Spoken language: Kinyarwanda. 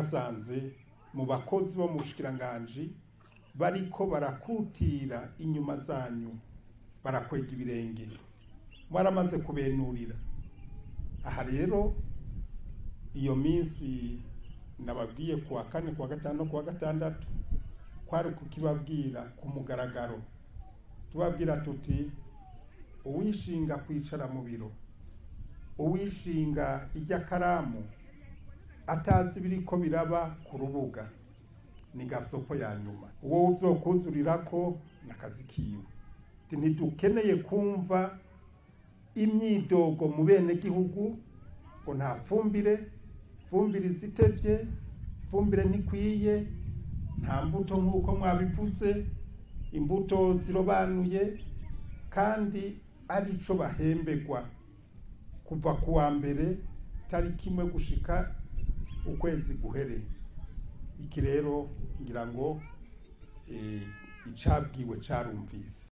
twasanze mu bakozi bo mu bushikiranganji bariko barakutira inyuma zanyu barakwega ibirenge mwaramaze kubenurira. Aha rero iyo minsi nababwiye kuwa kane kuwa gatanu no kuwa gatandatu kwari kukibabwira ku mugaragaro. Tubabwira tuti uwishinga kwicara mu biro uwishinga iry'akaramu atazi ibiriko biraba ku rubuga. Ni gasopo ya nyuma. Uwo uzokuzurira ko n'akazi kiwe. Ntidukeneye kumva imyidogo mu bene gihugu ngo nta fumbire fumbire izitevye fumbire ntikwiye nta mbuto nk'uko mwabivuze imbuto zirobanuye kandi ari co bahembegwa kuva ku wa mbere tariki imwe gushika ukwezi guhere. Iki rero ngira ngo icabwiwe carumvise.